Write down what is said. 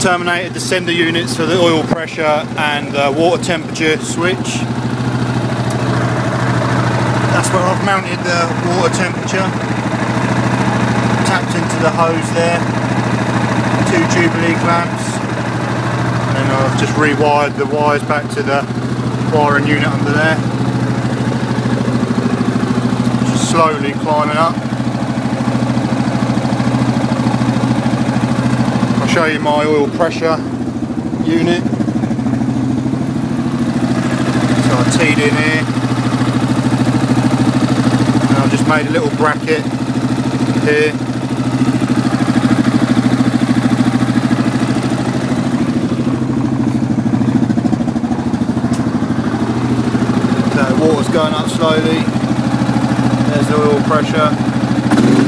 terminated the sender units for the oil pressure and the water temperature switch. That's where I've mounted the water temperature. Tapped into the hose there. Two Jubilee clamps. And I've just rewired the wires back to the wiring unit under there. Just slowly climbing up. Show you my oil pressure unit. So I teed in here. And I've just made a little bracket here. Water's going up slowly. There's the oil pressure.